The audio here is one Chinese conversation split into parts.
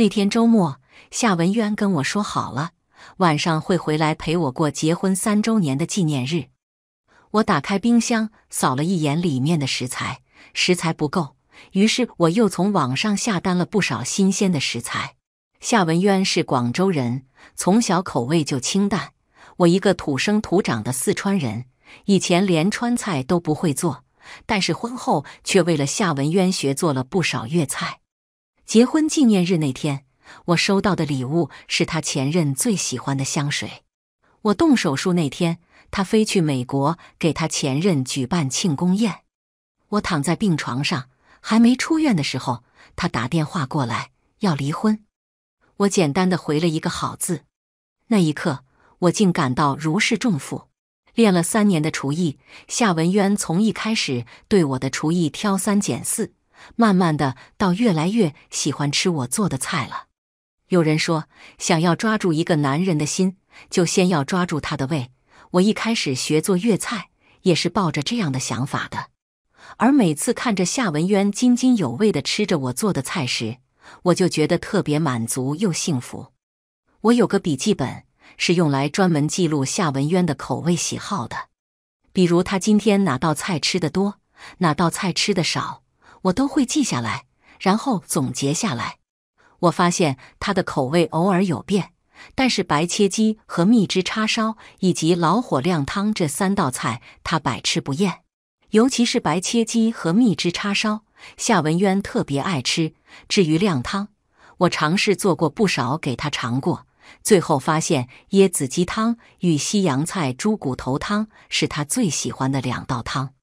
那天周末，夏文渊跟我说好了，晚上会回来陪我过结婚三周年的纪念日。我打开冰箱，扫了一眼里面的食材，食材不够，于是我又从网上下单了不少新鲜的食材。夏文渊是广州人，从小口味就清淡。我一个土生土长的四川人，以前连川菜都不会做，但是婚后却为了夏文渊学做了不少粤菜。结婚纪念日那天，我收到的礼物是他前任最喜欢的香水。我动手术那天，他飞去美国给他前任举办庆功宴。我躺在病床上，还没出院的时候，他打电话过来要离婚。我简单的回了一个好字。那一刻。我竟感到如释重负。练了三年的厨艺，夏文渊从一开始对我的厨艺挑三拣四，慢慢的到越来越喜欢吃我做的菜了。有人说，想要抓住一个男人的心，就先要抓住他的胃。我一开始学做粤菜，也是抱着这样的想法的。而每次看着夏文渊津津有味的吃着我做的菜时，我就觉得特别满足又幸福。我有个笔记本。是用来专门记录夏文渊的口味喜好的，比如他今天哪道菜吃的多，哪道菜吃的少，我都会记下来，然后总结下来。我发现他的口味偶尔有变，但是白切鸡和蜜汁叉烧以及老火靓汤这三道菜他百吃不厌，尤其是白切鸡和蜜汁叉烧，夏文渊特别爱吃。至于靓汤，我尝试做过不少给他尝过。最后发现椰子鸡汤与西洋菜猪骨头汤是他最喜欢的两道汤。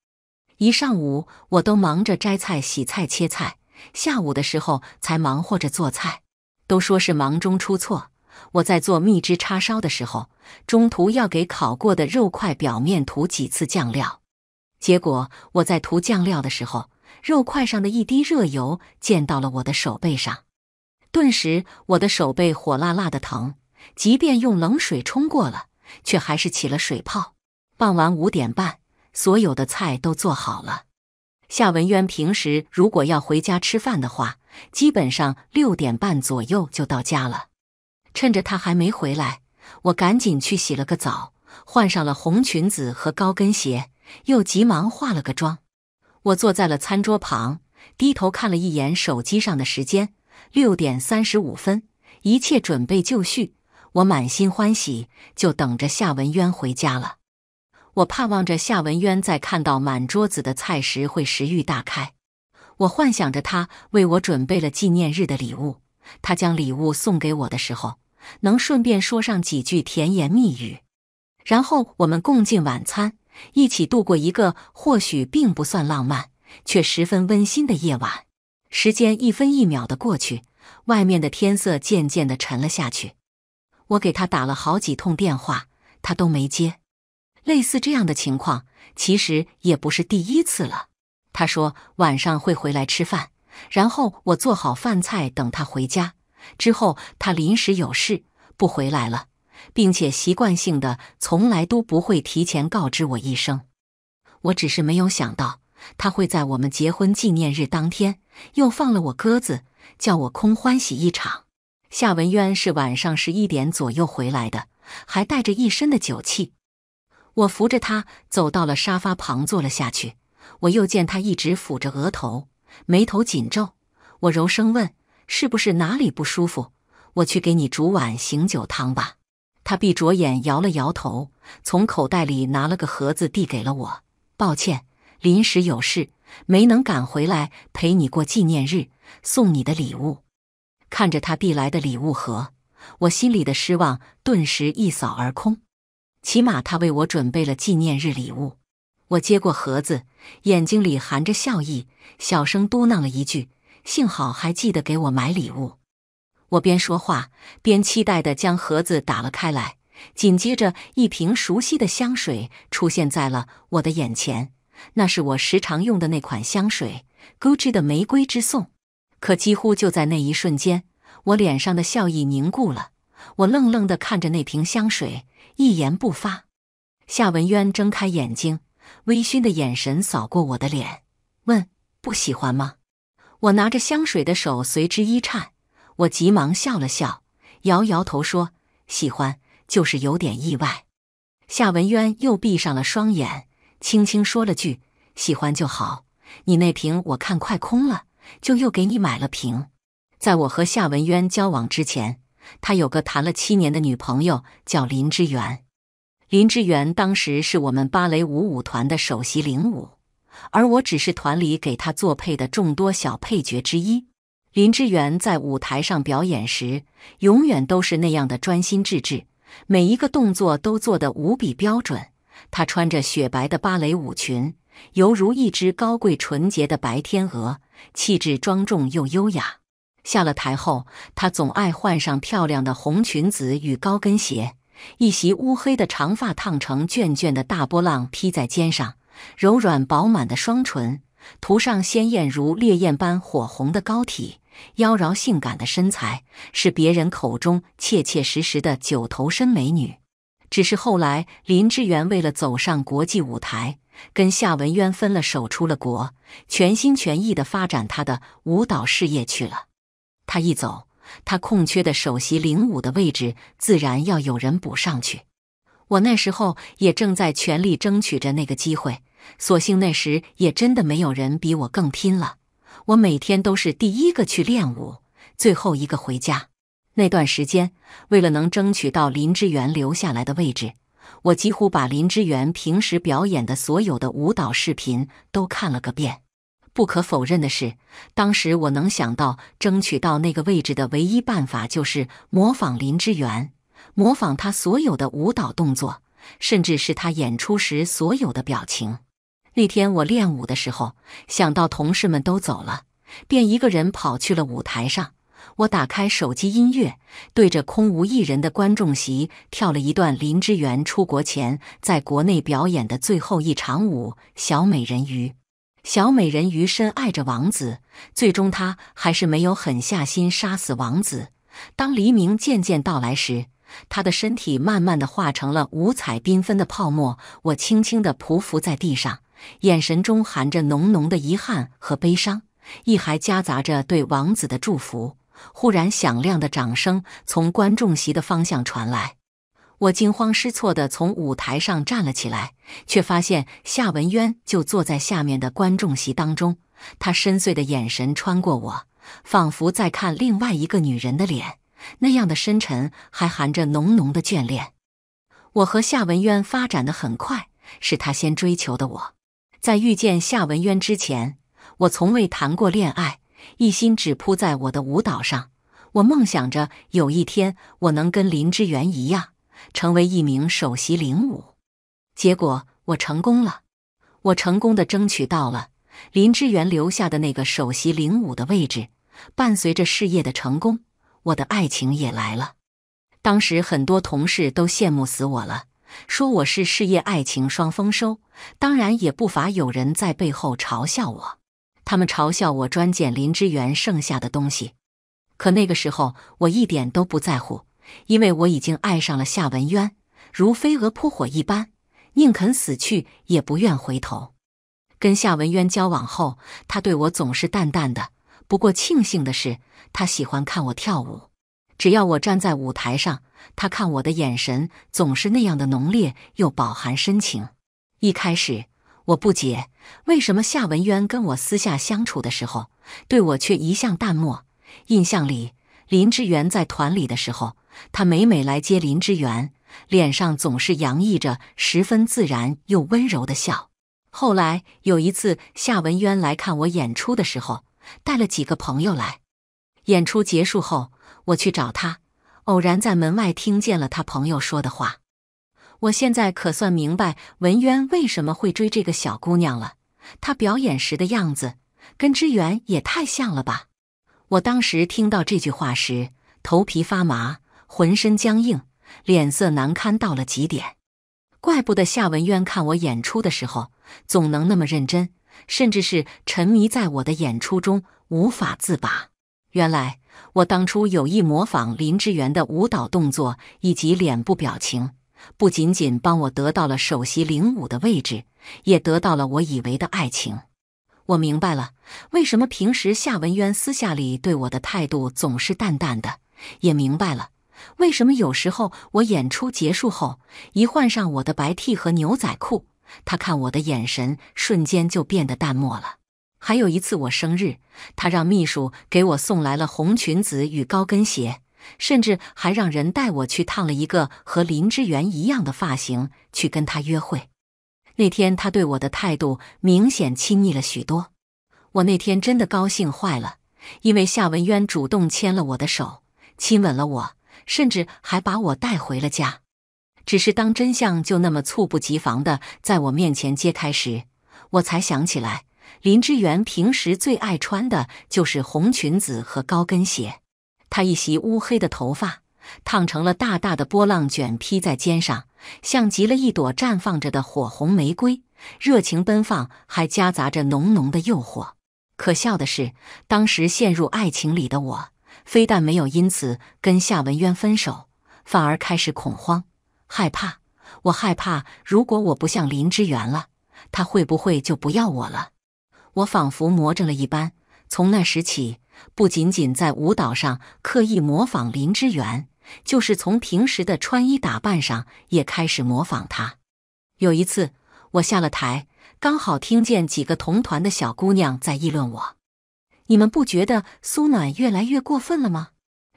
一上午我都忙着摘菜、洗菜、切菜，下午的时候才忙活着做菜。都说是忙中出错，我在做蜜汁叉烧的时候，中途要给烤过的肉块表面涂几次酱料，结果我在涂酱料的时候，肉块上的一滴热油溅到了我的手背上。顿时，我的手背火辣辣的疼，即便用冷水冲过了，却还是起了水泡。傍晚五点半，所有的菜都做好了。夏文渊平时如果要回家吃饭的话，基本上六点半左右就到家了。趁着他还没回来，我赶紧去洗了个澡，换上了红裙子和高跟鞋，又急忙化了个妆。我坐在了餐桌旁，低头看了一眼手机上的时间。六点三十五分，一切准备就绪，我满心欢喜，就等着夏文渊回家了。我盼望着夏文渊在看到满桌子的菜时会食欲大开。我幻想着他为我准备了纪念日的礼物，他将礼物送给我的时候，能顺便说上几句甜言蜜语，然后我们共进晚餐，一起度过一个或许并不算浪漫，却十分温馨的夜晚。时间一分一秒的过去，外面的天色渐渐的沉了下去。我给他打了好几通电话，他都没接。类似这样的情况，其实也不是第一次了。他说晚上会回来吃饭，然后我做好饭菜等他回家。之后他临时有事不回来了，并且习惯性的从来都不会提前告知我一声。我只是没有想到。他会在我们结婚纪念日当天又放了我鸽子，叫我空欢喜一场。夏文渊是晚上十一点左右回来的，还带着一身的酒气。我扶着他走到了沙发旁坐了下去。我又见他一直抚着额头，眉头紧皱。我柔声问：“是不是哪里不舒服？我去给你煮碗醒酒汤吧。”他闭着眼摇了摇头，从口袋里拿了个盒子递给了我。抱歉。临时有事，没能赶回来陪你过纪念日，送你的礼物。看着他递来的礼物盒，我心里的失望顿时一扫而空。起码他为我准备了纪念日礼物。我接过盒子，眼睛里含着笑意，小声嘟囔了一句：“幸好还记得给我买礼物。”我边说话边期待地将盒子打了开来，紧接着一瓶熟悉的香水出现在了我的眼前。那是我时常用的那款香水，Gucci 的玫瑰之颂。可几乎就在那一瞬间，我脸上的笑意凝固了。我愣愣地看着那瓶香水，一言不发。夏文渊睁开眼睛，微醺的眼神扫过我的脸，问：“不喜欢吗？”我拿着香水的手随之一颤。我急忙笑了笑，摇摇头说：“喜欢，就是有点意外。”夏文渊又闭上了双眼，轻轻说了句：“喜欢就好。你那瓶我看快空了，就又给你买了瓶。”在我和夏文渊交往之前，他有个谈了七年的女朋友，叫林之源。林之源当时是我们芭蕾舞舞团的首席领舞，而我只是团里给他做配的众多小配角之一。林之源在舞台上表演时，永远都是那样的专心致志，每一个动作都做得无比标准。他穿着雪白的芭蕾舞裙，犹如一只高贵纯洁的白天鹅，气质庄重又优雅。下了台后，她总爱换上漂亮的红裙子与高跟鞋，一袭乌黑的长发烫成卷卷的大波浪披在肩上，柔软饱满的双唇涂上鲜艳如烈焰般火红的膏体。妖娆性感的身材是别人口中切切实实的九头身美女，只是后来林志远为了走上国际舞台，跟夏文渊分了手，出了国，全心全意的发展他的舞蹈事业去了。他一走，他空缺的首席领舞的位置自然要有人补上去。我那时候也正在全力争取着那个机会，所幸那时也真的没有人比我更拼了。我每天都是第一个去练舞，最后一个回家。那段时间，为了能争取到林之源留下来的位置，我几乎把林之源平时表演的所有的舞蹈视频都看了个遍。不可否认的是，当时我能想到争取到那个位置的唯一办法，就是模仿林之源，模仿他所有的舞蹈动作，甚至是他演出时所有的表情。那天我练舞的时候，想到同事们都走了，便一个人跑去了舞台上。我打开手机音乐，对着空无一人的观众席跳了一段林之源出国前在国内表演的最后一场舞《小美人鱼》。小美人鱼深爱着王子，最终她还是没有狠下心杀死王子。当黎明渐渐到来时，她的身体慢慢的化成了五彩缤纷的泡沫。我轻轻的匍匐在地上。眼神中含着浓浓的遗憾和悲伤，亦还夹杂着对王子的祝福。忽然，响亮的掌声从观众席的方向传来，我惊慌失措地从舞台上站了起来，却发现夏文渊就坐在下面的观众席当中。他深邃的眼神穿过我，仿佛在看另外一个女人的脸，那样的深沉，还含着浓浓的眷恋。我和夏文渊发展的很快，是他先追求的我。在遇见夏文渊之前，我从未谈过恋爱，一心只扑在我的舞蹈上。我梦想着有一天我能跟林之源一样，成为一名首席领舞。结果我成功了，我成功的争取到了林之源留下的那个首席领舞的位置。伴随着事业的成功，我的爱情也来了。当时很多同事都羡慕死我了。说我是事业爱情双丰收，当然也不乏有人在背后嘲笑我。他们嘲笑我专捡林之源剩下的东西，可那个时候我一点都不在乎，因为我已经爱上了夏文渊，如飞蛾扑火一般，宁肯死去也不愿回头。跟夏文渊交往后，他对我总是淡淡的。不过庆幸的是，他喜欢看我跳舞。只要我站在舞台上，他看我的眼神总是那样的浓烈又饱含深情。一开始我不解，为什么夏文渊跟我私下相处的时候，对我却一向淡漠。印象里，林之源在团里的时候，他每每来接林之源，脸上总是洋溢着十分自然又温柔的笑。后来有一次，夏文渊来看我演出的时候，带了几个朋友来。演出结束后。我去找他，偶然在门外听见了他朋友说的话。我现在可算明白文渊为什么会追这个小姑娘了。她表演时的样子跟之源也太像了吧！我当时听到这句话时，头皮发麻，浑身僵硬，脸色难堪到了极点。怪不得夏文渊看我演出的时候总能那么认真，甚至是沉迷在我的演出中无法自拔。原来。我当初有意模仿林之源的舞蹈动作以及脸部表情，不仅仅帮我得到了首席领舞的位置，也得到了我以为的爱情。我明白了，为什么平时夏文渊私下里对我的态度总是淡淡的，也明白了为什么有时候我演出结束后一换上我的白 T 和牛仔裤，他看我的眼神瞬间就变得淡漠了。还有一次我生日，他让秘书给我送来了红裙子与高跟鞋，甚至还让人带我去烫了一个和林之源一样的发型去跟他约会。那天他对我的态度明显亲密了许多，我那天真的高兴坏了，因为夏文渊主动牵了我的手，亲吻了我，甚至还把我带回了家。只是当真相就那么猝不及防的在我面前揭开时，我才想起来，林之源平时最爱穿的就是红裙子和高跟鞋，他一袭乌黑的头发。烫成了大大的波浪卷，披在肩上，像极了一朵绽放着的火红玫瑰，热情奔放，还夹杂着浓浓的诱惑。可笑的是，当时陷入爱情里的我，非但没有因此跟夏文渊分手，反而开始恐慌、害怕。我害怕，如果我不像林之源了，他会不会就不要我了？我仿佛魔怔了一般。从那时起，不仅仅在舞蹈上刻意模仿林之源。就是从平时的穿衣打扮上也开始模仿他。有一次，我下了台，刚好听见几个同团的小姑娘在议论我：“你们不觉得苏暖越来越过分了吗？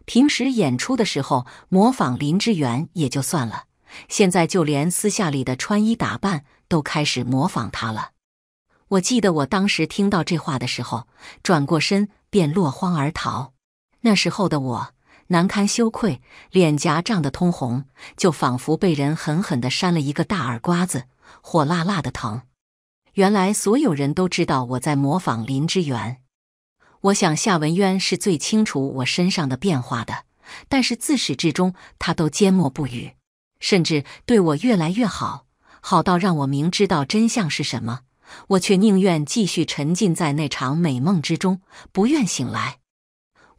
平时演出的时候模仿林之源也就算了，现在就连私下里的穿衣打扮都开始模仿他了。”我记得我当时听到这话的时候，转过身便落荒而逃。那时候的我。难堪羞愧，脸颊涨得通红，就仿佛被人狠狠地扇了一个大耳刮子，火辣辣的疼。原来所有人都知道我在模仿林之源。我想夏文渊是最清楚我身上的变化的，但是自始至终他都缄默不语，甚至对我越来越好，好到让我明知道真相是什么，我却宁愿继续沉浸在那场美梦之中，不愿醒来。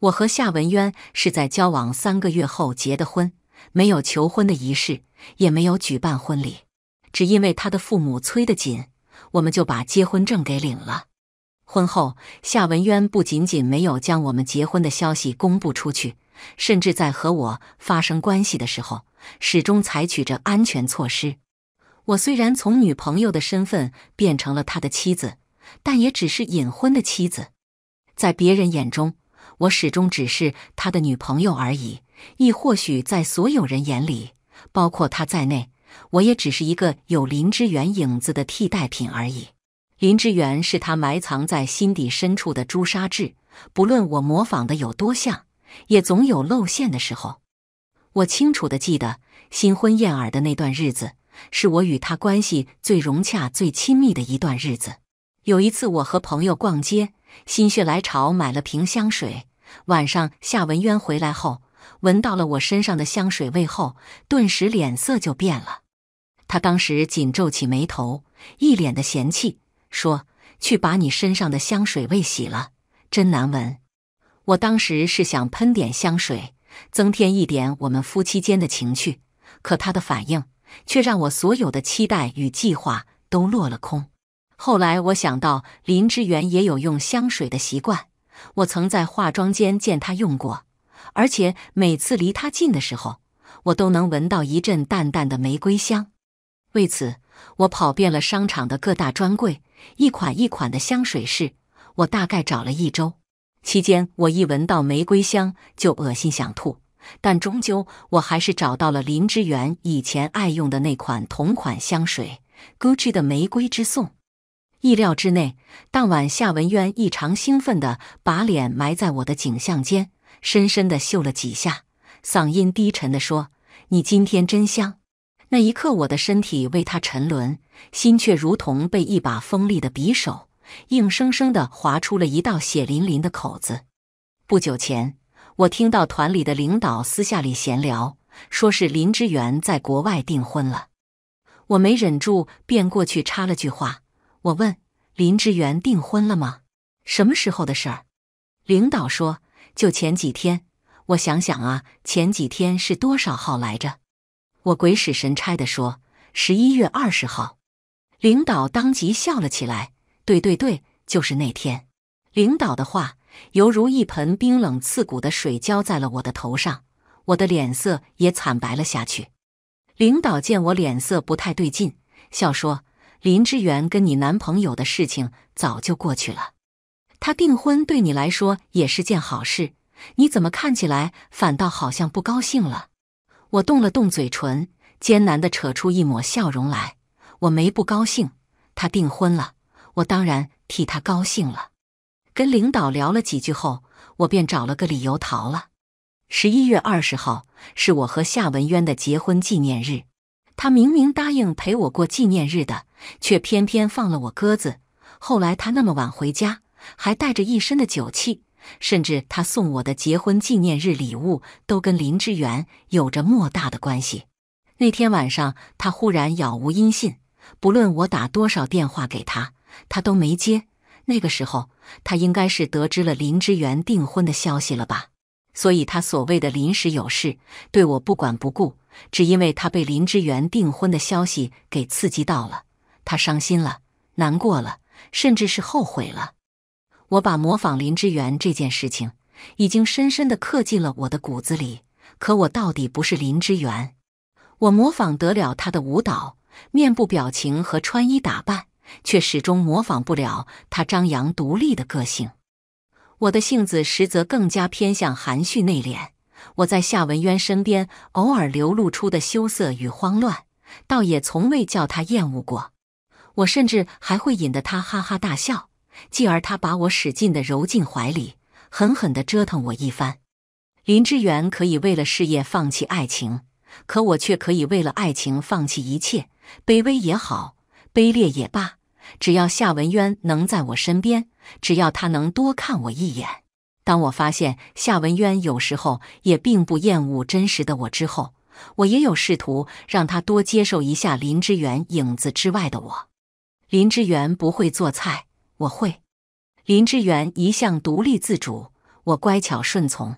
我和夏文渊是在交往三个月后结的婚，没有求婚的仪式，也没有举办婚礼，只因为他的父母催得紧，我们就把结婚证给领了。婚后，夏文渊不仅仅没有将我们结婚的消息公布出去，甚至在和我发生关系的时候，始终采取着安全措施。我虽然从女朋友的身份变成了他的妻子，但也只是隐婚的妻子，在别人眼中。我始终只是他的女朋友而已，亦或许在所有人眼里，包括他在内，我也只是一个有林之源影子的替代品而已。林之源是他埋藏在心底深处的朱砂痣，不论我模仿的有多像，也总有露馅的时候。我清楚的记得，新婚燕尔的那段日子，是我与他关系最融洽、最亲密的一段日子。有一次，我和朋友逛街。心血来潮买了瓶香水，晚上夏文渊回来后，闻到了我身上的香水味后，顿时脸色就变了。他当时紧皱起眉头，一脸的嫌弃，说：“去把你身上的香水味洗了，真难闻。”我当时是想喷点香水，增添一点我们夫妻间的情趣，可他的反应却让我所有的期待与计划都落了空。后来我想到林之源也有用香水的习惯，我曾在化妆间见他用过，而且每次离他近的时候，我都能闻到一阵淡淡的玫瑰香。为此，我跑遍了商场的各大专柜，一款一款的香水试，我大概找了一周。期间，我一闻到玫瑰香就恶心想吐，但终究我还是找到了林之源以前爱用的那款同款香水 ——Gucci 的玫瑰之颂。意料之内，当晚夏文渊异常兴奋地把脸埋在我的颈项间，深深地嗅了几下，嗓音低沉地说：“你今天真香。”那一刻，我的身体为他沉沦，心却如同被一把锋利的匕首硬生生地划出了一道血淋淋的口子。不久前，我听到团里的领导私下里闲聊，说是林之源在国外订婚了，我没忍住，便过去插了句话。我问林之源订婚了吗？什么时候的事儿？领导说就前几天。我想想啊，前几天是多少号来着？我鬼使神差的说十一月二十号。领导当即笑了起来。对对对，就是那天，领导的话犹如一盆冰冷刺骨的水浇在了我的头上，我的脸色也惨白了下去。领导见我脸色不太对劲，笑说：“林之源跟你男朋友的事情早就过去了，他订婚对你来说也是件好事，你怎么看起来反倒好像不高兴了？”我动了动嘴唇，艰难地扯出一抹笑容来：“我没不高兴，他订婚了，我当然替他高兴了。”跟领导聊了几句后，我便找了个理由逃了。十一月二十号是我和夏文渊的结婚纪念日，他明明答应陪我过纪念日的，却偏偏放了我鸽子。后来他那么晚回家，还带着一身的酒气，甚至他送我的结婚纪念日礼物都跟林之源有着莫大的关系。那天晚上，他忽然杳无音信，不论我打多少电话给他，他都没接。那个时候，他应该是得知了林之源订婚的消息了吧？所以，他所谓的临时有事，对我不管不顾，只因为他被林之源订婚的消息给刺激到了，他伤心了，难过了，甚至是后悔了。我把模仿林之源这件事情，已经深深的刻进了我的骨子里。可我到底不是林之源，我模仿得了他的舞蹈、面部表情和穿衣打扮，却始终模仿不了他张扬独立的个性。我的性子实则更加偏向含蓄内敛。我在夏文渊身边偶尔流露出的羞涩与慌乱，倒也从未叫他厌恶过。我甚至还会引得他哈哈大笑，继而他把我使劲的揉进怀里，狠狠的折腾我一番。林之源可以为了事业放弃爱情，可我却可以为了爱情放弃一切，卑微也好，卑劣也罢。只要夏文渊能在我身边，只要他能多看我一眼，当我发现夏文渊有时候也并不厌恶真实的我之后，我也有试图让他多接受一下林之源影子之外的我。林之源不会做菜，我会；林之源一向独立自主，我乖巧顺从。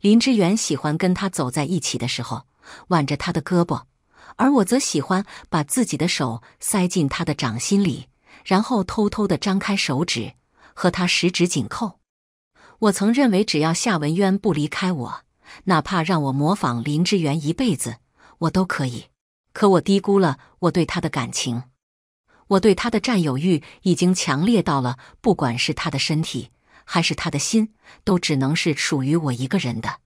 林之源喜欢跟他走在一起的时候，挽着他的胳膊，而我则喜欢把自己的手塞进他的掌心里。然后偷偷的张开手指，和他十指紧扣。我曾认为，只要夏文渊不离开我，哪怕让我模仿林之源一辈子，我都可以。可我低估了我对他的感情，我对他的占有欲已经强烈到了，不管是他的身体还是他的心，都只能是属于我一个人的。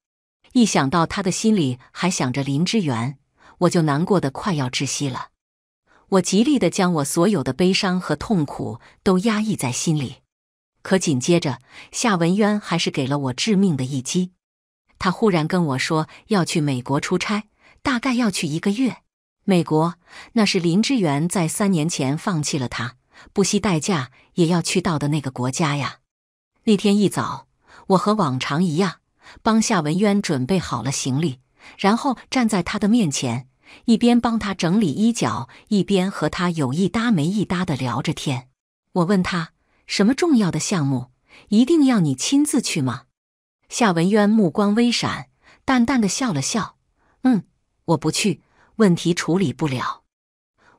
一想到他的心里还想着林之源，我就难过的快要窒息了。我极力的将我所有的悲伤和痛苦都压抑在心里，可紧接着夏文渊还是给了我致命的一击。他忽然跟我说要去美国出差，大概要去一个月。美国那是林之源在三年前放弃了他，不惜代价也要去到的那个国家呀。那天一早，我和往常一样，帮夏文渊准备好了行李，然后站在他的面前。一边帮他整理衣角，一边和他有一搭没一搭的聊着天。我问他：“什么重要的项目，一定要你亲自去吗？”夏文渊目光微闪，淡淡的笑了笑：“嗯，我不去，问题处理不了。”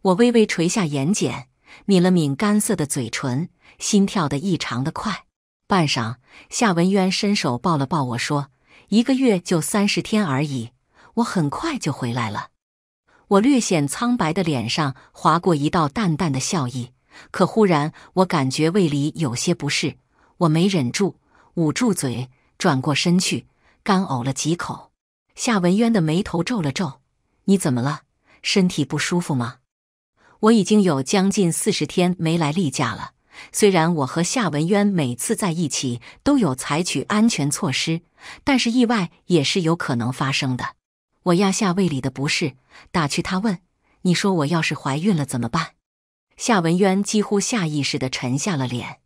我微微垂下眼睑，抿了抿干涩的嘴唇，心跳的异常的快。半晌，夏文渊伸手抱了抱我说：“一个月就三十天而已，我很快就回来了。”我略显苍白的脸上划过一道淡淡的笑意，可忽然我感觉胃里有些不适，我没忍住，捂住嘴，转过身去，干呕了几口。夏文渊的眉头皱了皱：“你怎么了？身体不舒服吗？”我已经有将近四十天没来例假了。虽然我和夏文渊每次在一起都有采取安全措施，但是意外也是有可能发生的。我压下胃里的不适，打趣他问：“你说我要是怀孕了怎么办？”夏文渊几乎下意识的沉下了脸，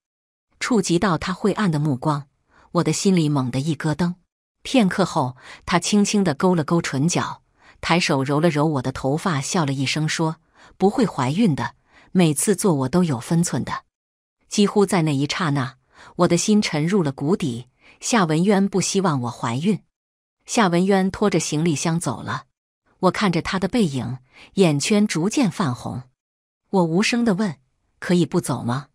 触及到他晦暗的目光，我的心里猛地一咯噔。片刻后，他轻轻的勾了勾唇角，抬手揉了揉我的头发，笑了一声说：“不会怀孕的，每次做我都有分寸的。”几乎在那一刹那，我的心沉入了谷底。夏文渊不希望我怀孕。夏文渊拖着行李箱走了，我看着他的背影，眼圈逐渐泛红。我无声的问：“可以不走吗？”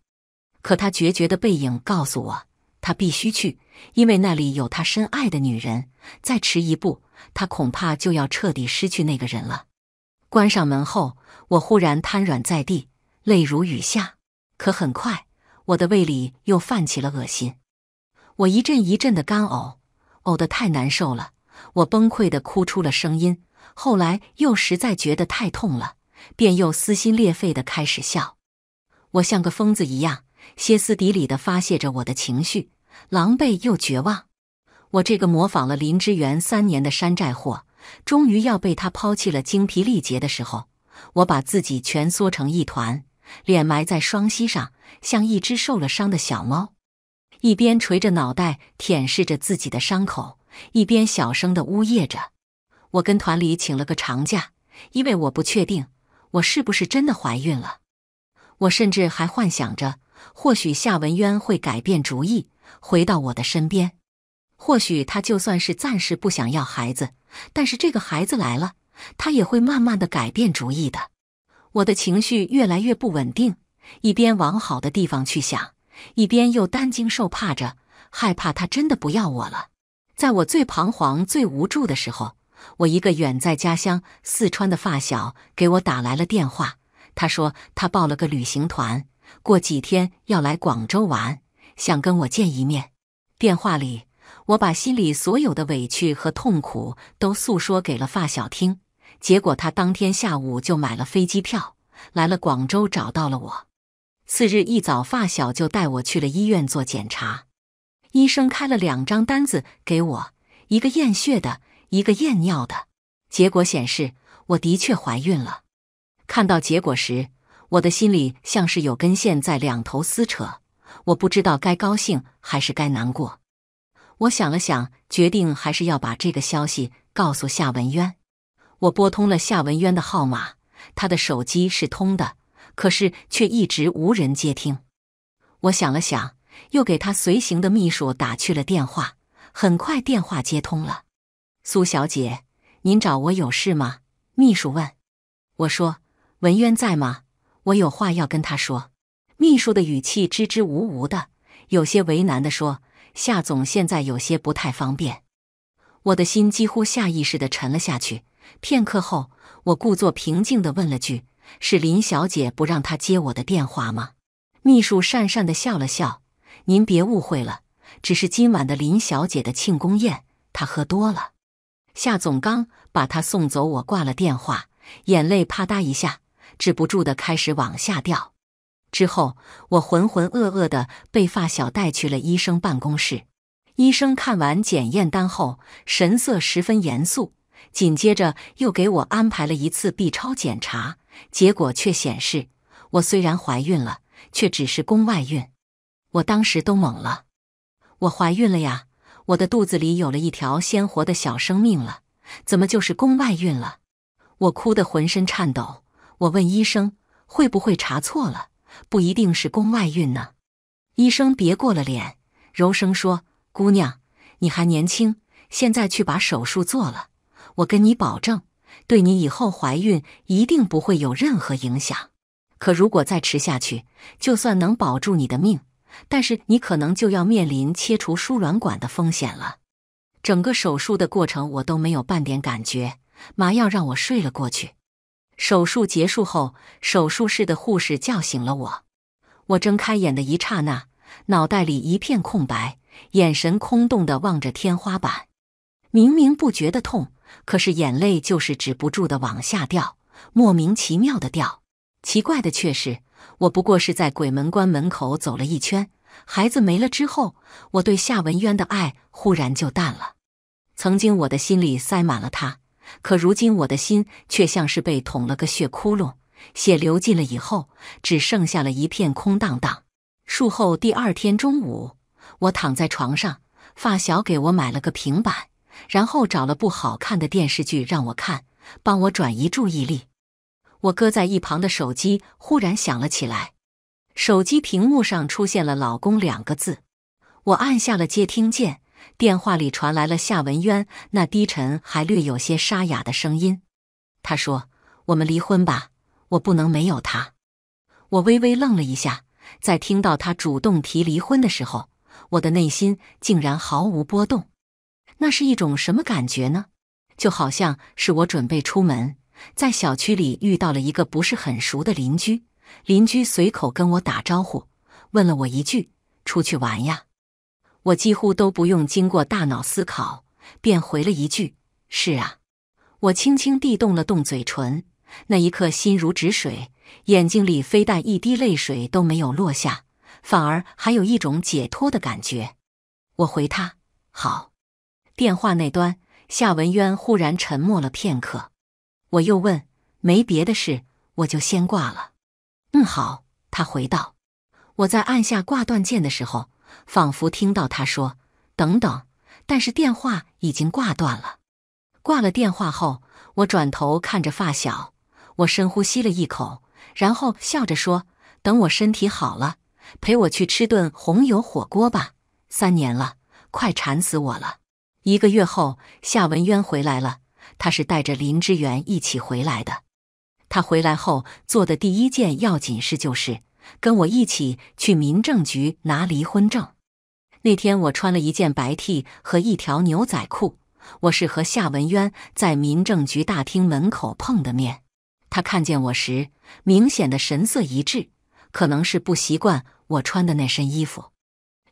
可他决绝的背影告诉我，他必须去，因为那里有他深爱的女人。再迟一步，他恐怕就要彻底失去那个人了。关上门后，我忽然瘫软在地，泪如雨下。可很快，我的胃里又泛起了恶心，我一阵一阵的干呕，呕得太难受了。我崩溃的哭出了声音。后来又实在觉得太痛了，便又撕心裂肺的开始笑。我像个疯子一样。歇斯底里的发泄着我的情绪，狼狈又绝望。我这个模仿了林之源三年的山寨货，终于要被他抛弃了。精疲力竭的时候，我把自己蜷缩成一团，脸埋在双膝上，像一只受了伤的小猫，一边垂着脑袋舔舐着自己的伤口，一边小声的呜咽着。我跟团里请了个长假，因为我不确定我是不是真的怀孕了。我甚至还幻想着。或许夏文渊会改变主意，回到我的身边。或许他就算是暂时不想要孩子，但是这个孩子来了，他也会慢慢的改变主意的。我的情绪越来越不稳定，一边往好的地方去想，一边又担惊受怕着，害怕他真的不要我了。在我最彷徨、最无助的时候，我一个远在家乡四川的发小给我打来了电话，他说他报了个旅行团。过几天要来广州玩，想跟我见一面。电话里，我把心里所有的委屈和痛苦都诉说给了发小听。结果他当天下午就买了飞机票，来了广州，找到了我。次日一早，发小就带我去了医院做检查。医生开了两张单子给我，一个验血的，一个验尿的。结果显示，我的确怀孕了。看到结果时，我的心里像是有根线在两头撕扯，我不知道该高兴还是该难过。我想了想，决定还是要把这个消息告诉夏文渊。我拨通了夏文渊的号码，他的手机是通的，可是却一直无人接听。我想了想，又给他随行的秘书打去了电话。很快电话接通了，苏小姐，您找我有事吗？秘书问。我说：“文渊在吗？”我有话要跟他说，秘书的语气支支吾吾的，有些为难的说：“夏总现在有些不太方便。”我的心几乎下意识的沉了下去。片刻后，我故作平静的问了句：“是林小姐不让他接我的电话吗？”秘书讪讪的笑了笑：“您别误会了，只是今晚的林小姐的庆功宴，她喝多了。”夏总刚把她送走，我挂了电话，眼泪啪嗒一下。止不住的开始往下掉，之后我浑浑噩噩的被发小带去了医生办公室。医生看完检验单后，神色十分严肃，紧接着又给我安排了一次 B 超检查，结果却显示我虽然怀孕了，却只是宫外孕。我当时都懵了，我怀孕了呀！我的肚子里有了一条鲜活的小生命了，怎么就是宫外孕了？我哭得浑身颤抖。我问医生会不会查错了，不一定是宫外孕呢？医生别过了脸，柔声说：“姑娘，你还年轻，现在去把手术做了，我跟你保证，对你以后怀孕一定不会有任何影响。可如果再迟下去，就算能保住你的命，但是你可能就要面临切除输卵管的风险了。”整个手术的过程我都没有半点感觉，麻药让我睡了过去。手术结束后，手术室的护士叫醒了我。我睁开眼的一刹那，脑袋里一片空白，眼神空洞的望着天花板。明明不觉得痛，可是眼泪就是止不住的往下掉，莫名其妙的掉。奇怪的却是，我不过是在鬼门关门口走了一圈，孩子没了之后，我对夏文渊的爱忽然就淡了。曾经我的心里塞满了他。可如今我的心却像是被捅了个血窟窿，血流尽了以后，只剩下了一片空荡荡。术后第二天中午，我躺在床上，发小给我买了个平板，然后找了部好看的电视剧让我看，帮我转移注意力。我搁在一旁的手机忽然响了起来，手机屏幕上出现了“老公”两个字，我按下了接听键。电话里传来了夏文渊那低沉还略有些沙哑的声音。他说：“我们离婚吧，我不能没有他。”我微微愣了一下，在听到他主动提离婚的时候，我的内心竟然毫无波动。那是一种什么感觉呢？就好像是我准备出门，在小区里遇到了一个不是很熟的邻居，邻居随口跟我打招呼，问了我一句：“出去玩呀？”我几乎都不用经过大脑思考，便回了一句：“是啊。”我轻轻地动了动嘴唇，那一刻心如止水，眼睛里非但一滴泪水都没有落下，反而还有一种解脱的感觉。我回他：“好。”电话那端。夏文渊忽然沉默了片刻，我又问：“没别的事，我就先挂了。”“嗯，好。”他回道。我在按下挂断键的时候，仿佛听到他说：“等等。”但是电话已经挂断了。挂了电话后，我转头看着发小，我深呼吸了一口，然后笑着说：“等我身体好了，陪我去吃顿红油火锅吧。三年了，快馋死我了。”一个月后，夏文渊回来了。他是带着林之源一起回来的。他回来后做的第一件要紧事就是跟我一起去民政局拿离婚证。那天我穿了一件白 T 和一条牛仔裤。我是和夏文渊在民政局大厅门口碰的面。他看见我时，明显的神色一滞，可能是不习惯我穿的那身衣服。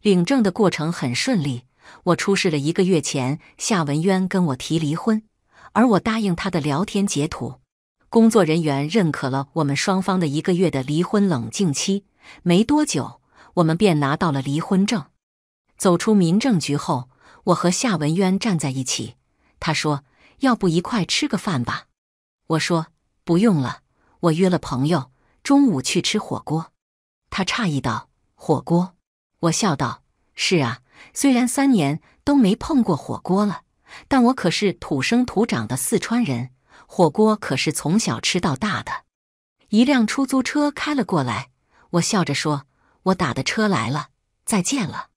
领证的过程很顺利。我出示了一个月前夏文渊跟我提离婚，而我答应他的聊天截图。工作人员认可了我们双方的一个月的离婚冷静期。没多久，我们便拿到了离婚证。走出民政局后，我和夏文渊站在一起。他说：“要不一块吃个饭吧？”我说：“不用了，我约了朋友，中午去吃火锅。”他诧异道：“火锅？”我笑道：“是啊。”虽然三年都没碰过火锅了，但我可是土生土长的四川人，火锅可是从小吃到大的。一辆出租车开了过来，我笑着说：“我打的车来了，再见了。”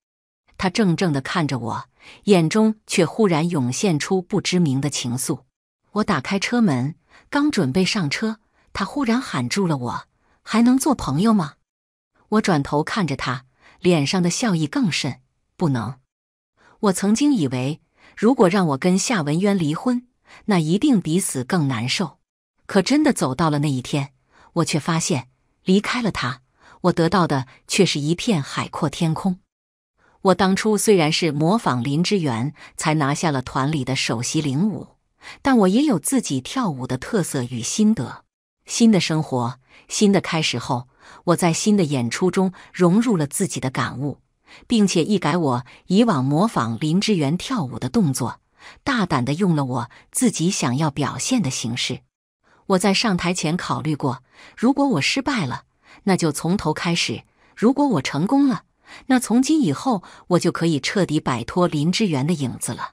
他怔怔地看着我，眼中却忽然涌现出不知名的情愫。我打开车门，刚准备上车，他忽然喊住了我：“还能做朋友吗？”我转头看着他，脸上的笑意更甚。不能。我曾经以为，如果让我跟夏文渊离婚，那一定比死更难受。可真的走到了那一天，我却发现，离开了他，我得到的却是一片海阔天空。我当初虽然是模仿林之源才拿下了团里的首席领舞，但我也有自己跳舞的特色与心得。新的生活，新的开始后，我在新的演出中融入了自己的感悟。并且一改我以往模仿林之源跳舞的动作，大胆的用了我自己想要表现的形式。我在上台前考虑过，如果我失败了，那就从头开始；如果我成功了，那从今以后我就可以彻底摆脱林之源的影子了。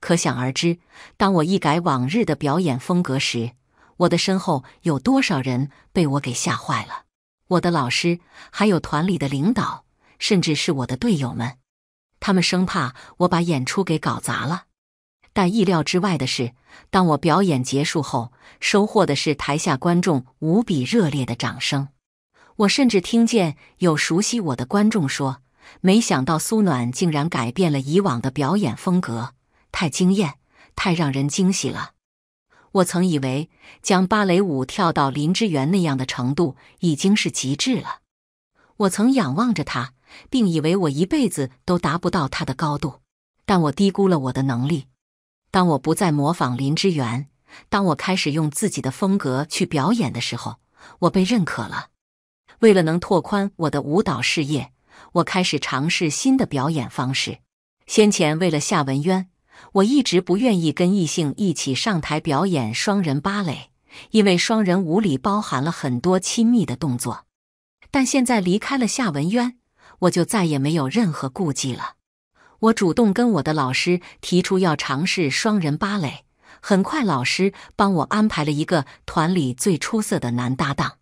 可想而知，当我一改往日的表演风格时，我的身后有多少人被我给吓坏了？我的老师，还有团里的领导。甚至是我的队友们，他们生怕我把演出给搞砸了。但意料之外的是，当我表演结束后，收获的是台下观众无比热烈的掌声。我甚至听见有熟悉我的观众说：“没想到苏暖竟然改变了以往的表演风格，太惊艳，太让人惊喜了。”我曾以为将芭蕾舞跳到林之源那样的程度已经是极致了。我曾仰望着他。并以为我一辈子都达不到他的高度，但我低估了我的能力。当我不再模仿林之源，当我开始用自己的风格去表演的时候，我被认可了。为了能拓宽我的舞蹈事业，我开始尝试新的表演方式。先前为了夏文渊，我一直不愿意跟异性一起上台表演双人芭蕾，因为双人舞里包含了很多亲密的动作。但现在离开了夏文渊。我就再也没有任何顾忌了。我主动跟我的老师提出要尝试双人芭蕾，很快老师帮我安排了一个团里最出色的男搭档。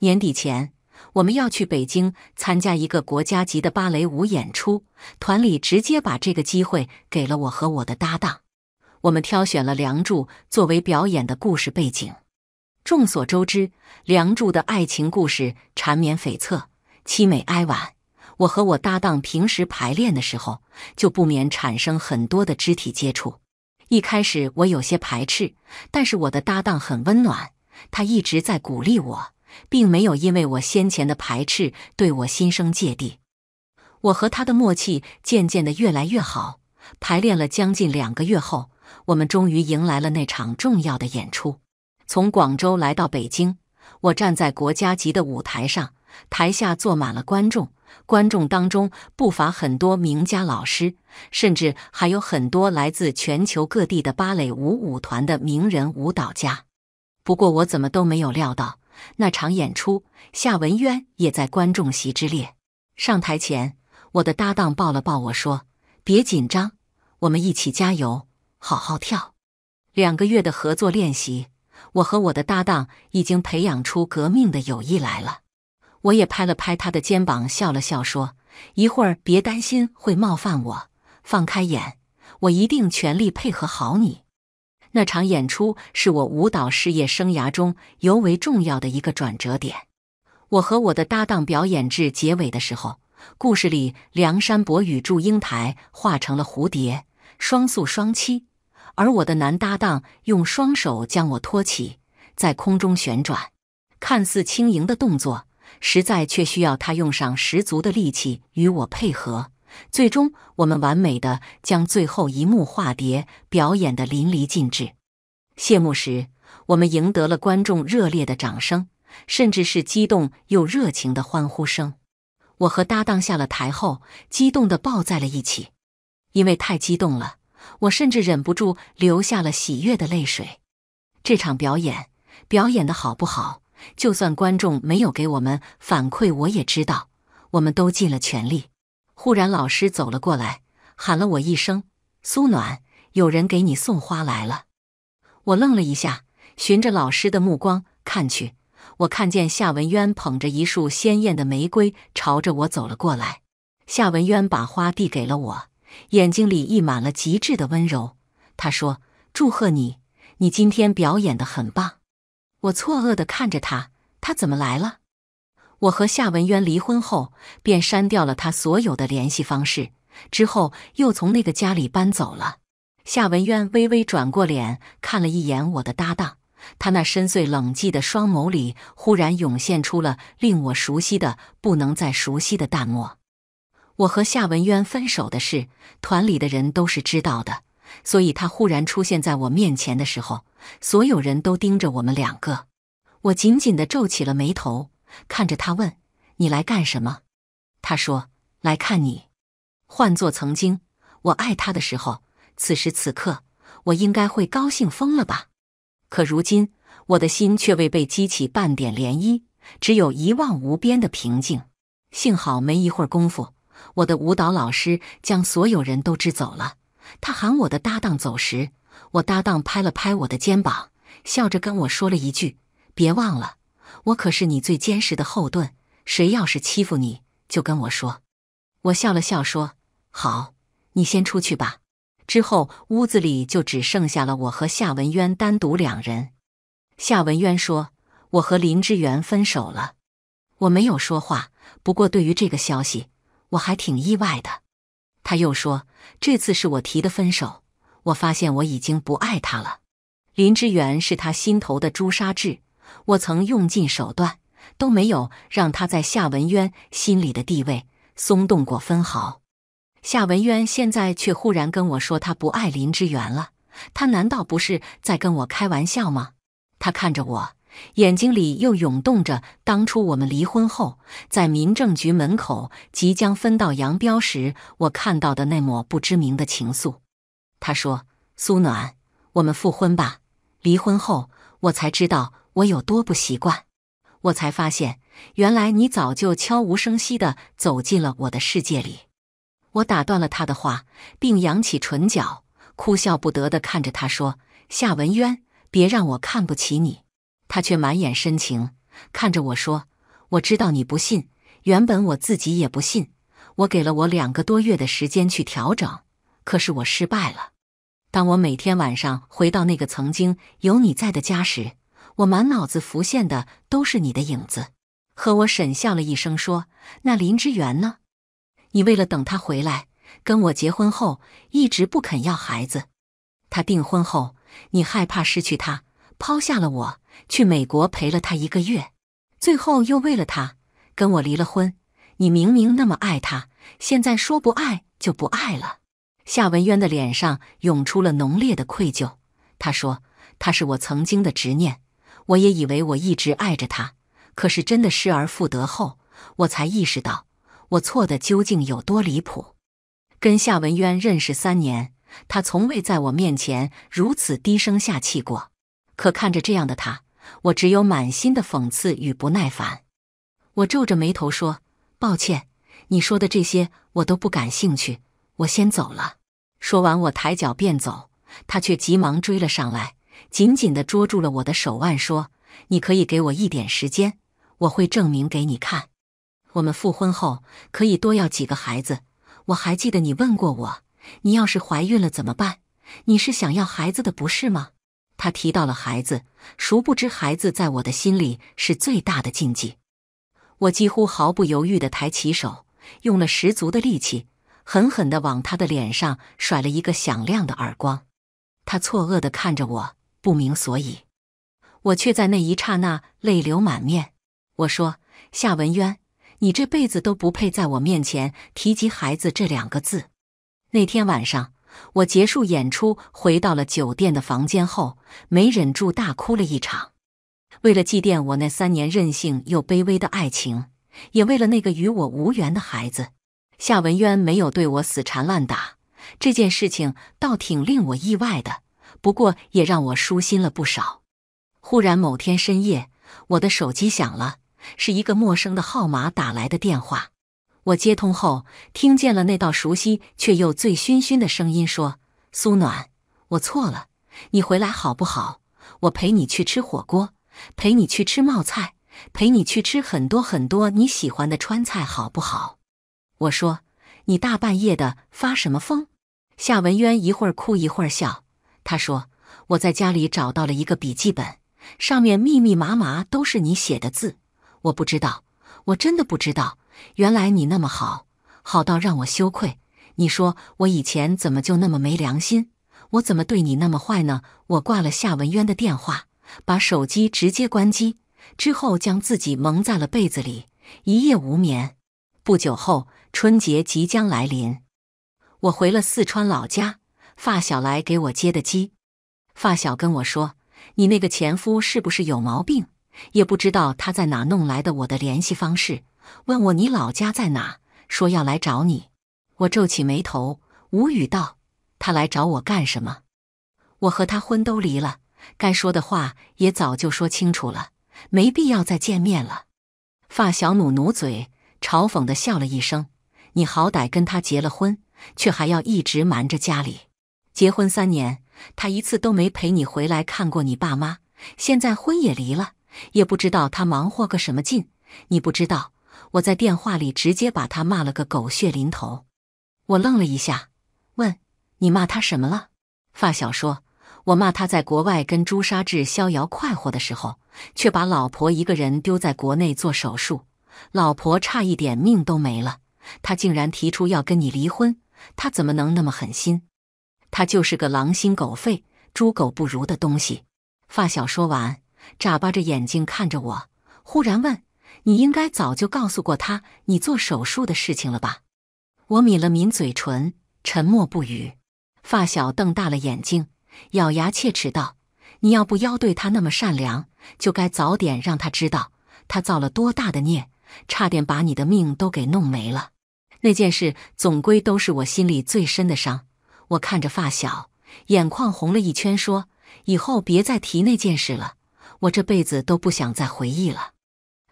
年底前我们要去北京参加一个国家级的芭蕾舞演出，团里直接把这个机会给了我和我的搭档。我们挑选了《梁祝》作为表演的故事背景。众所周知，《梁祝》的爱情故事缠绵悱恻。凄美哀婉。我和我搭档平时排练的时候，就不免产生很多的肢体接触。一开始我有些排斥，但是我的搭档很温暖，他一直在鼓励我，并没有因为我先前的排斥对我心生芥蒂。我和他的默契渐渐的越来越好。排练了将近两个月后，我们终于迎来了那场重要的演出。从广州来到北京，我站在国家级的舞台上，台下坐满了观众。观众当中不乏很多名家老师，甚至还有很多来自全球各地的芭蕾舞舞团的名人舞蹈家。不过，我怎么都没有料到，那场演出夏文渊也在观众席之列。上台前，我的搭档抱了抱我说：“别紧张，我们一起加油，好好跳。”两个月的合作练习，我和我的搭档已经培养出革命的友谊来了。我也拍了拍他的肩膀，笑了笑，说：“一会儿别担心会冒犯我，放开眼，我一定全力配合好你。”那场演出是我舞蹈事业生涯中尤为重要的一个转折点。我和我的搭档表演至结尾的时候，故事里梁山伯与祝英台化成了蝴蝶，双宿双栖，而我的男搭档用双手将我托起，在空中旋转，看似轻盈的动作。实在却需要他用上十足的力气与我配合，最终我们完美的将最后一幕化蝶表演的淋漓尽致。谢幕时，我们赢得了观众热烈的掌声，甚至是激动又热情的欢呼声。我和搭档下了台后，激动的抱在了一起，因为太激动了，我甚至忍不住流下了喜悦的泪水。这场表演表演的好不好？就算观众没有给我们反馈，我也知道，我们都尽了全力。忽然，老师走了过来，喊了我一声：“苏暖，有人给你送花来了。”我愣了一下，循着老师的目光看去，我看见夏文渊捧着一束鲜艳的玫瑰朝着我走了过来。夏文渊把花递给了我，眼睛里溢满了极致的温柔。他说：“祝贺你，你今天表演的很棒。”我错愕的看着他，他怎么来了？我和夏文渊离婚后，便删掉了他所有的联系方式，之后又从那个家里搬走了。夏文渊微微转过脸，看了一眼我的搭档，他那深邃冷寂的双眸里，忽然涌现出了令我熟悉的不能再熟悉的淡漠。我和夏文渊分手的事，团里的人都是知道的。所以他忽然出现在我面前的时候，所有人都盯着我们两个。我紧紧的皱起了眉头，看着他问：“你来干什么？”他说：“来看你。”换做曾经我爱他的时候，此时此刻我应该会高兴疯了吧？可如今我的心却未被激起半点涟漪，只有一望无边的平静。幸好没一会儿功夫，我的舞蹈老师将所有人都支走了。他喊我的搭档走时，我搭档拍了拍我的肩膀，笑着跟我说了一句：“别忘了，我可是你最坚实的后盾。谁要是欺负你，就跟我说。”我笑了笑说：“好，你先出去吧。”之后屋子里就只剩下了我和夏文渊单独两人。夏文渊说：“我和林之源分手了。”我没有说话，不过对于这个消息，我还挺意外的。他又说：“这次是我提的分手，我发现我已经不爱他了。林之源是他心头的朱砂痣，我曾用尽手段，都没有让他在夏文渊心里的地位松动过分毫。夏文渊现在却忽然跟我说他不爱林之源了，他难道不是在跟我开玩笑吗？他看着我。”眼睛里又涌动着当初我们离婚后，在民政局门口即将分道扬镳时，我看到的那抹不知名的情愫。他说：“苏暖，我们复婚吧。”离婚后，我才知道我有多不习惯。我才发现，原来你早就悄无声息地走进了我的世界里。我打断了他的话，并扬起唇角，哭笑不得地看着他说：“夏文渊，别让我看不起你。”他却满眼深情看着我说：“我知道你不信，原本我自己也不信。我给了我两个多月的时间去调整，可是我失败了。当我每天晚上回到那个曾经有你在的家时，我满脑子浮现的都是你的影子。和我沈笑了一声，说：“那林之源呢？你为了等他回来，跟我结婚后一直不肯要孩子。他订婚后，你害怕失去他，抛下了我，去美国陪了他一个月，最后又为了他跟我离了婚。你明明那么爱他，现在说不爱就不爱了。”夏文渊的脸上涌出了浓烈的愧疚。他说：“他是我曾经的执念，我也以为我一直爱着他。”可是真的失而复得后，我才意识到我错的究竟有多离谱。跟夏文渊认识三年，他从未在我面前如此低声下气过。可看着这样的他，我只有满心的讽刺与不耐烦。我皱着眉头说：“抱歉，你说的这些我都不感兴趣，我先走了。”说完，我抬脚便走，他却急忙追了上来，紧紧的捉住了我的手腕，说：“你可以给我一点时间。”我会证明给你看。我们复婚后可以多要几个孩子。我还记得你问过我，你要是怀孕了怎么办？你是想要孩子的不是吗？他提到了孩子，殊不知孩子在我的心里是最大的禁忌。我几乎毫不犹豫地抬起手，用了十足的力气，狠狠地往他的脸上甩了一个响亮的耳光。他错愕地看着我，不明所以。我却在那一刹那泪流满面。我说：“夏文渊，你这辈子都不配在我面前提及孩子这两个字。”那天晚上，我结束演出，回到了酒店的房间后，没忍住大哭了一场。为了祭奠我那三年任性又卑微的爱情，也为了那个与我无缘的孩子，夏文渊没有对我死缠烂打。这件事情倒挺令我意外的，不过也让我舒心了不少。忽然某天深夜，我的手机响了。是一个陌生的号码打来的电话，我接通后听见了那道熟悉却又醉醺醺的声音，说：“苏暖，我错了，你回来好不好？我陪你去吃火锅，陪你去吃冒菜，陪你去吃很多很多你喜欢的川菜，好不好？”我说：“你大半夜的发什么疯？”夏文渊一会儿哭一会儿笑，他说：“我在家里找到了一个笔记本，上面密密麻麻都是你写的字。”我不知道，我真的不知道。原来你那么好，好到让我羞愧。你说我以前怎么就那么没良心？我怎么对你那么坏呢？我挂了夏文渊的电话，把手机直接关机，之后将自己蒙在了被子里，一夜无眠。不久后，春节即将来临，我回了四川老家，发小来给我接的机。发小跟我说：“你那个前夫是不是有毛病？”也不知道他在哪弄来的我的联系方式，问我你老家在哪，说要来找你。我皱起眉头，无语道：“他来找我干什么？我和他婚都离了，该说的话也早就说清楚了，没必要再见面了。”发小努努嘴，嘲讽的笑了一声：“你好歹跟他结了婚，却还要一直瞒着家里。结婚三年，他一次都没陪你回来看过你爸妈，现在婚也离了。”也不知道他忙活个什么劲，你不知道，我在电话里直接把他骂了个狗血淋头。我愣了一下，问：“你骂他什么了？”发小说：“我骂他在国外跟朱砂痣逍遥快活的时候，却把老婆一个人丢在国内做手术，老婆差一点命都没了。他竟然提出要跟你离婚，他怎么能那么狠心？他就是个狼心狗肺、猪狗不如的东西。”发小说完。眨巴着眼睛看着我，忽然问：“你应该早就告诉过他你做手术的事情了吧？”我抿了抿嘴唇，沉默不语。发小瞪大了眼睛，咬牙切齿道：“你要不要对他那么善良，就该早点让他知道他造了多大的孽，差点把你的命都给弄没了。那件事总归都是我心里最深的伤。”我看着发小，眼眶红了一圈，说：“以后别再提那件事了。”我这辈子都不想再回忆了。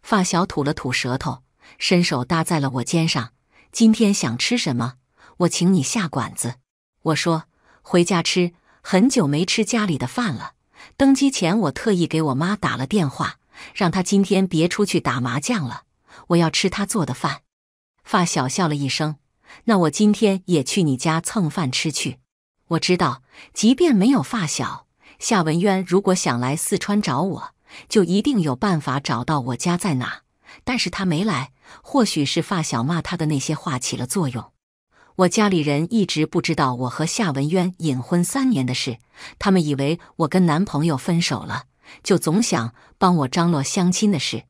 发小吐了吐舌头，伸手搭在了我肩上。今天想吃什么？我请你下馆子。我说回家吃，很久没吃家里的饭了。登机前，我特意给我妈打了电话，让她今天别出去打麻将了。我要吃她做的饭。发小笑了一声，那我今天也去你家蹭饭吃去。我知道，即便没有发小。夏文渊如果想来四川找我，就一定有办法找到我家在哪。但是他没来，或许是发小骂他的那些话起了作用。我家里人一直不知道我和夏文渊隐婚三年的事，他们以为我跟男朋友分手了，就总想帮我张罗相亲的事。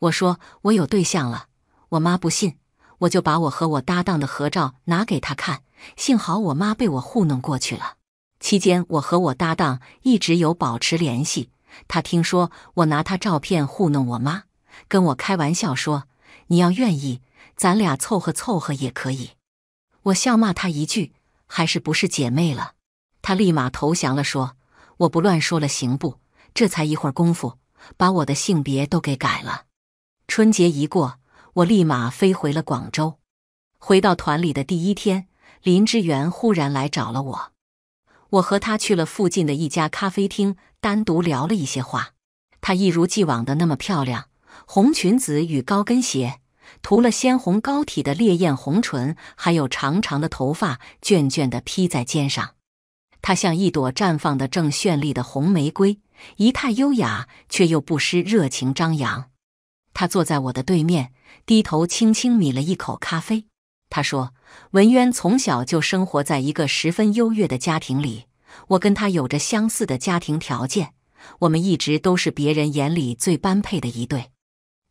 我说我有对象了，我妈不信，我就把我和我搭档的合照拿给她看。幸好我妈被我糊弄过去了。期间我和我搭档一直有保持联系，他听说我拿他照片糊弄我妈，跟我开玩笑说：“你要愿意，咱俩凑合凑合也可以。”我笑骂他一句：“还是不是姐妹了？”他立马投降了，说：“我不乱说了，行不？”这才一会儿功夫，把我的性别都给改了。春节一过，我立马飞回了广州。回到团里的第一天，林之源忽然来找了我。我和他去了附近的一家咖啡厅，单独聊了一些话。她一如既往的那么漂亮，红裙子与高跟鞋。涂了鲜红膏体的烈焰红唇，还有长长的头发卷卷的披在肩上，她像一朵绽放的正绚丽的红玫瑰，仪态优雅却又不失热情张扬。她坐在我的对面，低头轻轻抿了一口咖啡。他说：“文渊从小就生活在一个十分优越的家庭里，我跟他有着相似的家庭条件，我们一直都是别人眼里最般配的一对。”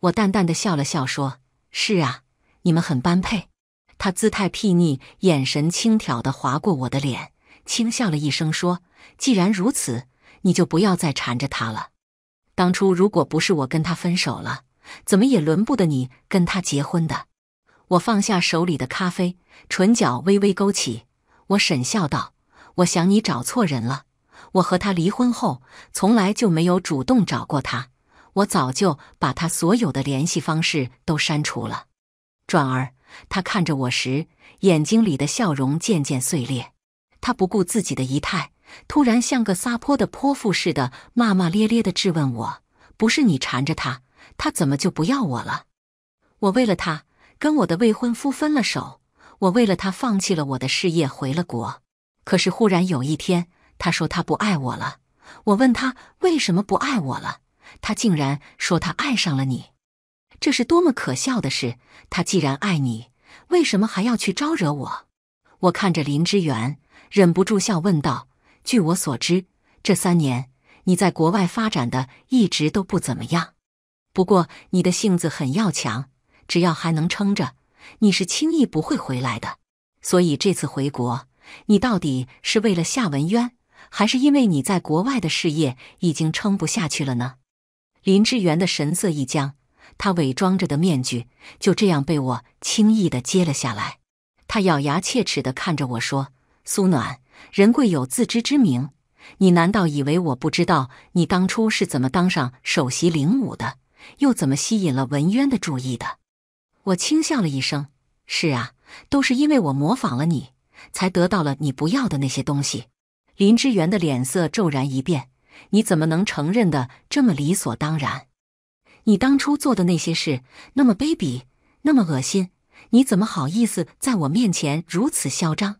我淡淡的笑了笑说。是啊，你们很般配。他姿态睥睨，眼神轻佻的划过我的脸，轻笑了一声，说：“既然如此，你就不要再缠着他了。当初如果不是我跟他分手了，怎么也轮不得你跟他结婚的。”我放下手里的咖啡，唇角微微勾起，我沈笑道：“我想你找错人了。我和他离婚后，从来就没有主动找过他。”我早就把他所有的联系方式都删除了。转而，他看着我时，眼睛里的笑容渐渐碎裂。他不顾自己的仪态，突然像个撒泼的泼妇似的，骂骂咧咧的质问我：“不是你缠着他，他怎么就不要我了？我为了他跟我的未婚夫分了手，我为了他放弃了我的事业，回了国。可是忽然有一天，他说他不爱我了。我问他为什么不爱我了？”他竟然说他爱上了你，这是多么可笑的事！他既然爱你，为什么还要去招惹我？我看着林之源，忍不住笑问道：“据我所知，这三年你在国外发展的一直都不怎么样。不过你的性子很要强，只要还能撑着，你是轻易不会回来的。所以这次回国，你到底是为了夏文渊，还是因为你在国外的事业已经撑不下去了呢？”林之源的神色一僵，他伪装着的面具就这样被我轻易的揭了下来。他咬牙切齿的看着我说：“苏暖，人贵有自知之明，你难道以为我不知道你当初是怎么当上首席领舞的，又怎么吸引了文渊的注意的？”我轻笑了一声：“是啊，都是因为我模仿了你，才得到了你不要的那些东西。”林之源的脸色骤然一变。你怎么能承认的这么理所当然？你当初做的那些事那么卑鄙，那么恶心，你怎么好意思在我面前如此嚣张？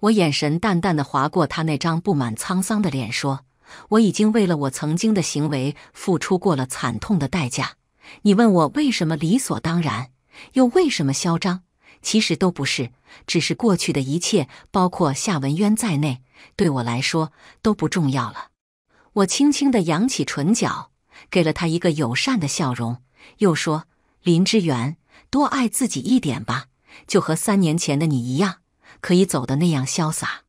我眼神淡淡的划过他那张布满沧桑的脸，说：“我已经为了我曾经的行为付出过了惨痛的代价。你问我为什么理所当然，又为什么嚣张？其实都不是，只是过去的一切，包括夏文渊在内，对我来说都不重要了。”我轻轻的扬起唇角，给了他一个友善的笑容，又说：“林之源，多爱自己一点吧，就和三年前的你一样，可以走的那样潇洒。”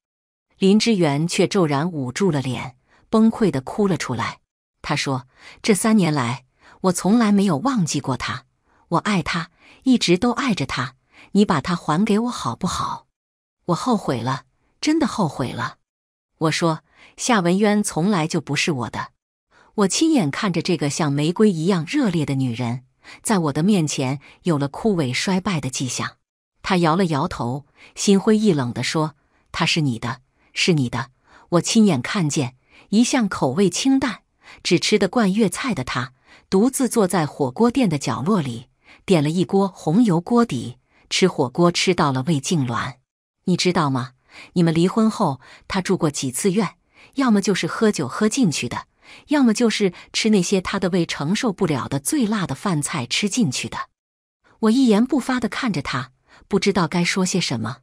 林之源却骤然捂住了脸，崩溃的哭了出来。他说：“这三年来，我从来没有忘记过他，我爱他，一直都爱着他。你把他还给我好不好？我后悔了，真的后悔了。”我说。夏文渊从来就不是我的，我亲眼看着这个像玫瑰一样热烈的女人，在我的面前有了枯萎衰败的迹象。他摇了摇头，心灰意冷地说：“他是你的，是你的。我亲眼看见，一向口味清淡、只吃得惯粤菜的他，独自坐在火锅店的角落里，点了一锅红油锅底，吃火锅吃到了胃痉挛。你知道吗？你们离婚后，他住过几次院？”要么就是喝酒喝进去的，要么就是吃那些他的胃承受不了的最辣的饭菜吃进去的。我一言不发的看着他，不知道该说些什么。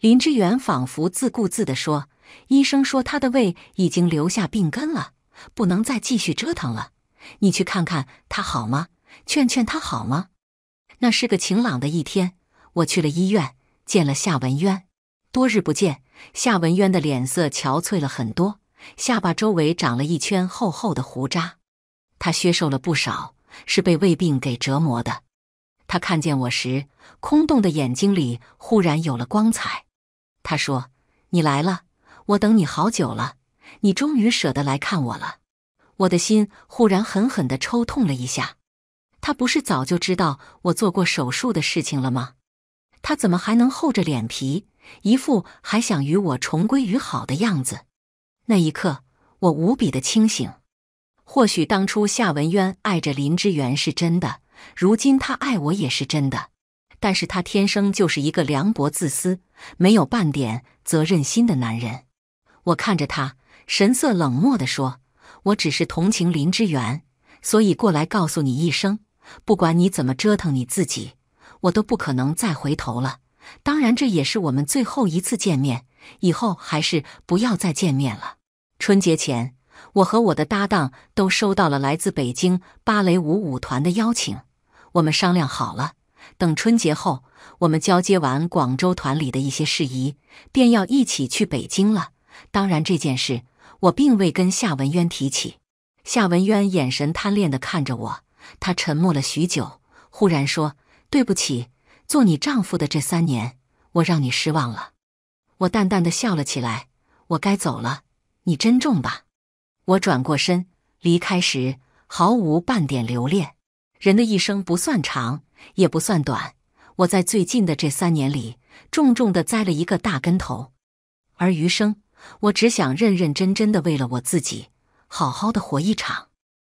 林之远仿佛自顾自地说：“医生说他的胃已经留下病根了，不能再继续折腾了。你去看看他好吗？劝劝他好吗？”那是个晴朗的一天，我去了医院，见了夏文渊。多日不见，夏文渊的脸色憔悴了很多，下巴周围长了一圈厚厚的胡渣。他削瘦了不少，是被胃病给折磨的。他看见我时，空洞的眼睛里忽然有了光彩。他说：“你来了，我等你好久了。你终于舍得来看我了。”我的心忽然狠狠地抽痛了一下。他不是早就知道我做过手术的事情了吗？他怎么还能厚着脸皮，一副还想与我重归于好的样子？那一刻，我无比的清醒。或许当初夏文渊爱着林之源是真的，如今他爱我也是真的。但是他天生就是一个凉薄、自私、没有半点责任心的男人。我看着他，神色冷漠地说：“我只是同情林之源，所以过来告诉你一声，不管你怎么折腾你自己，我都不可能再回头了。当然，这也是我们最后一次见面，以后还是不要再见面了。春节前，我和我的搭档都收到了来自北京芭蕾舞舞团的邀请，我们商量好了。”等春节后，我们交接完广州团里的一些事宜，便要一起去北京了。当然，这件事我并未跟夏文渊提起。夏文渊眼神贪恋的看着我，他沉默了许久，忽然说：“对不起，做你丈夫的这三年，我让你失望了。”我淡淡的笑了起来：“我该走了，你珍重吧。”我转过身离开时，毫无半点留恋。人的一生不算长。也不算短，我在最近的这三年里，重重的栽了一个大跟头，而余生，我只想认认真真的为了我自己，好好的活一场。